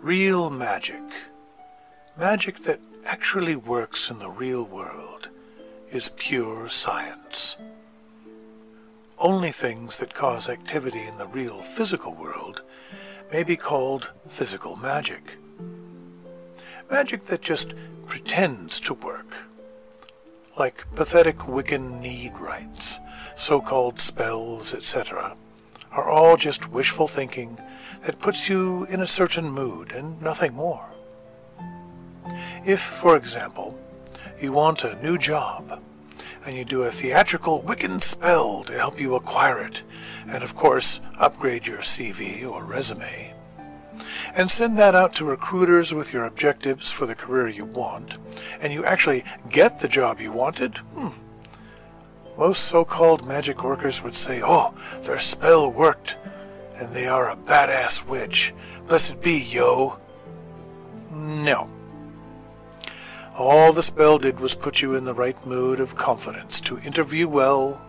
Real magic, magic that actually works in the real world, is pure science. Only things that cause activity in the real physical world may be called physical magic. Magic that just pretends to work, like pathetic Wiccan need rites, so-called spells, etc., are all just wishful thinking that puts you in a certain mood and nothing more. If, for example, you want a new job, and you do a theatrical Wiccan spell to help you acquire it, and of course upgrade your CV or resume, and send that out to recruiters with your objectives for the career you want, and you actually get the job you wanted, hmm, most so-called magic workers would say, oh, their spell worked, and they are a badass witch. Blessed be, yo. No. All the spell did was put you in the right mood of confidence to interview well,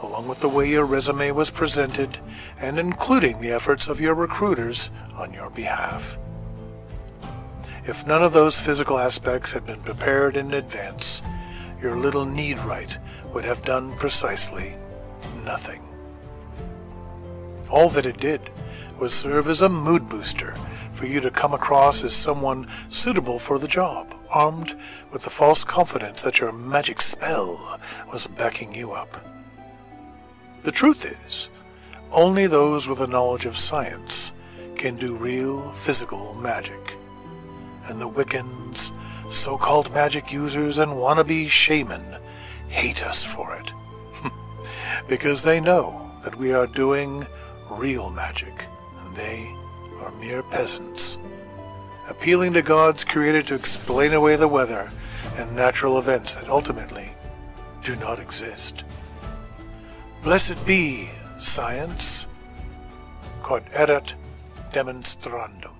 along with the way your resume was presented, and including the efforts of your recruiters on your behalf. If none of those physical aspects had been prepared in advance, your little need rite would have done precisely nothing. All that it did was serve as a mood booster for you to come across as someone suitable for the job, armed with the false confidence that your magic spell was backing you up. The truth is, only those with a knowledge of science can do real physical magic. And the Wiccans, so-called magic users, and wannabe shaman hate us for it. because they know that we are doing real magic, and they are mere peasants, appealing to gods created to explain away the weather and natural events that ultimately do not exist. Blessed be science, quod erat demonstrandum.